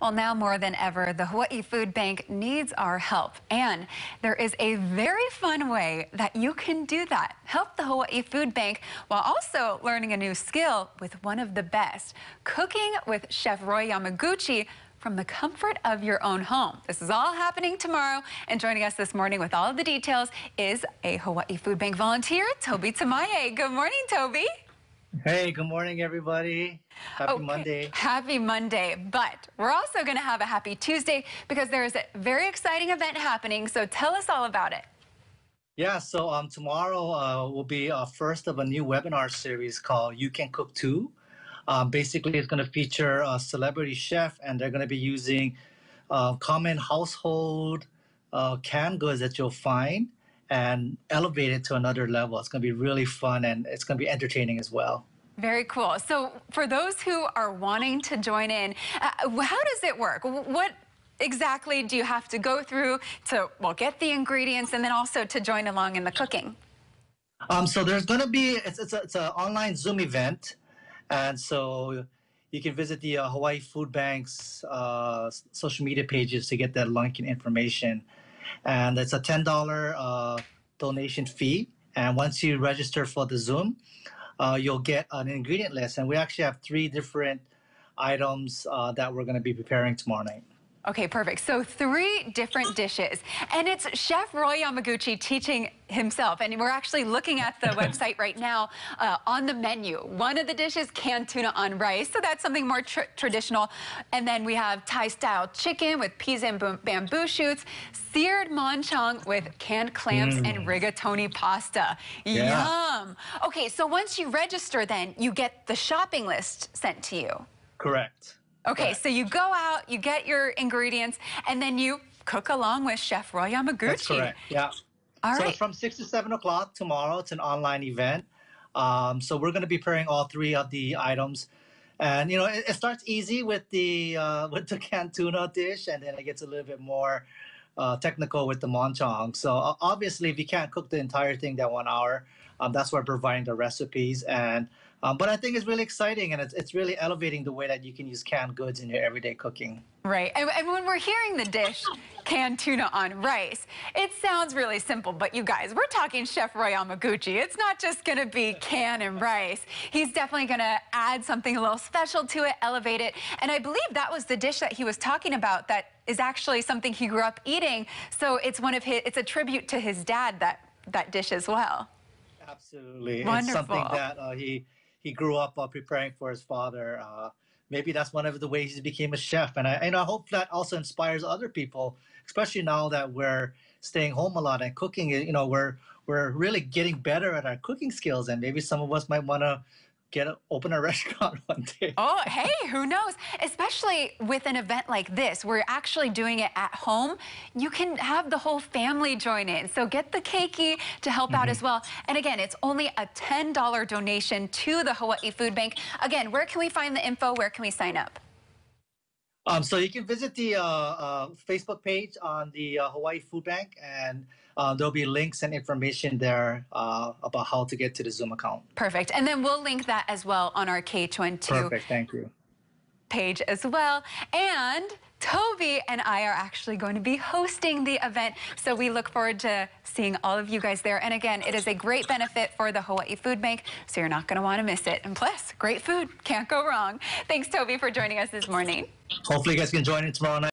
Well, now more than ever, the Hawaii Food Bank needs our help. And there is a very fun way that you can do that. Help the Hawaii Food Bank while also learning a new skill with one of the best, cooking with Chef Roy Yamaguchi from the comfort of your own home. This is all happening tomorrow. And joining us this morning with all of the details is a Hawaii Food Bank volunteer, Toby Tamaye. Good morning, Toby. Hey, good morning, everybody. Happy okay. Monday. Happy Monday. But we're also going to have a happy Tuesday because there is a very exciting event happening. So tell us all about it. Yeah, so um, tomorrow uh, will be our first of a new webinar series called You Can Cook Too. Um, basically, it's going to feature a celebrity chef, and they're going to be using uh, common household uh, canned goods that you'll find and elevate it to another level. It's going to be really fun and it's going to be entertaining as well. Very cool. So for those who are wanting to join in, uh, how does it work? What exactly do you have to go through to, well, get the ingredients and then also to join along in the cooking? Um, so there's going to be, it's, it's, a, it's an online Zoom event. And so you can visit the uh, Hawaii Food Bank's uh, social media pages to get that link and information and it's a ten dollar uh, donation fee. And once you register for the Zoom, uh, you'll get an ingredient list. And we actually have three different items uh, that we're going to be preparing tomorrow night. Okay, perfect. So three different dishes. And it's Chef Roy Yamaguchi teaching himself. And we're actually looking at the website right now uh, on the menu. One of the dishes, canned tuna on rice. So that's something more tr traditional. And then we have Thai-style chicken with peas and bamboo shoots, seared monchong with canned clams mm. and rigatoni pasta. Yeah. Yum. Okay, so once you register then, you get the shopping list sent to you. Correct. Okay, so you go out, you get your ingredients, and then you cook along with Chef Roy Yamaguchi. That's correct, yeah. All so right. from 6 to 7 o'clock tomorrow. It's an online event. Um, so we're going to be pairing all three of the items. And, you know, it, it starts easy with the uh, with the canned tuna dish, and then it gets a little bit more uh, technical with the monchong. So obviously, if you can't cook the entire thing that one hour, um, that's why providing the recipes. And um, but I think it's really exciting and it's, it's really elevating the way that you can use canned goods in your everyday cooking. Right. And, and, when we're hearing the dish, canned tuna on rice, it sounds really simple. But you guys, we're talking Chef Roy Yamaguchi. It's not just going to be can and rice. He's definitely going to add something a little special to it, elevate it. And I believe that was the dish that he was talking about that is actually something he grew up eating. So it's one of his, it's a tribute to his dad, that, that dish as well. Absolutely. Wonderful. It's something that uh, he he grew up uh, preparing for his father. Uh, maybe that's one of the ways he became a chef, and I and I hope that also inspires other people, especially now that we're staying home a lot and cooking. You know, we're we're really getting better at our cooking skills, and maybe some of us might want to get a, open a restaurant one day. Oh, hey, who knows? Especially with an event like this, where you're actually doing it at home, you can have the whole family join in. So get the keiki to help mm -hmm. out as well. And again, it's only a $10 donation to the Hawaii Food Bank. Again, where can we find the info? Where can we sign up? Um, so you can visit the uh, uh, Facebook page on the uh, Hawaii Food Bank, and uh, there'll be links and information there uh, about how to get to the Zoom account. Perfect. And then we'll link that as well on our KHON2 Perfect. Thank you. page as well. And Toby and I are actually going to be hosting the event. So we look forward to seeing all of you guys there. And again, it is a great benefit for the Hawaii Food Bank, so you're not going to want to miss it. And plus, great food. Can't go wrong. Thanks, Toby, for joining us this morning. Hopefully you guys can join in tomorrow night.